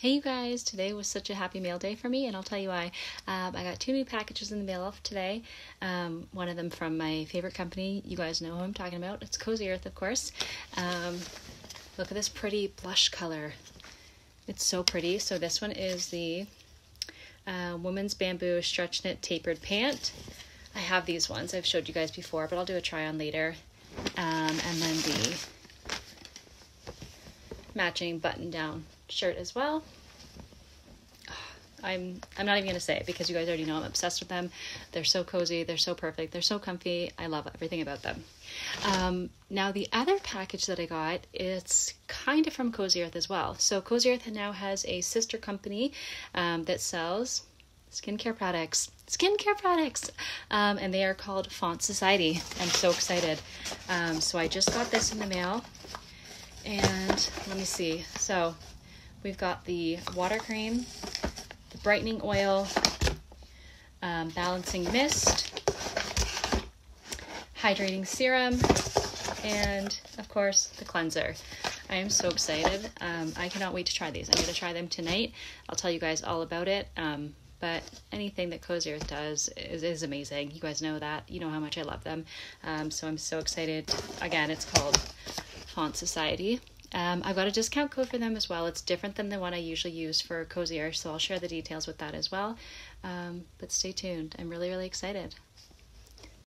Hey you guys, today was such a happy mail day for me, and I'll tell you why. Um, I got two new packages in the mail off today. Um, one of them from my favorite company. You guys know who I'm talking about. It's Cozy Earth, of course. Um, look at this pretty blush color. It's so pretty. So this one is the uh, Woman's Bamboo Stretch Knit Tapered Pant. I have these ones. I've showed you guys before, but I'll do a try on later. Um, and then the matching button down shirt as well. I'm I'm not even gonna say it because you guys already know I'm obsessed with them. They're so cozy, they're so perfect, they're so comfy. I love everything about them. Um, now the other package that I got, it's kind of from Cozy Earth as well. So Cozy Earth now has a sister company um, that sells skincare products. Skincare products, um, and they are called Fount Society. I'm so excited. Um, so I just got this in the mail, and let me see. So we've got the water cream, the brightening oil, um, balancing mist, hydrating serum, and of course the cleanser. I am so excited. Um, I cannot wait to try these. I'm going to try them tonight. I'll tell you guys all about it. Um, but anything that Cozy Earth does is, is amazing. You guys know that. You know how much I love them. Um, so I'm so excited. Again, it's called Fount Society. Um, I've got a discount code for them as well. It's different than the one I usually use for Cozy Earth, so I'll share the details with that as well. Um, but stay tuned. I'm really, really excited.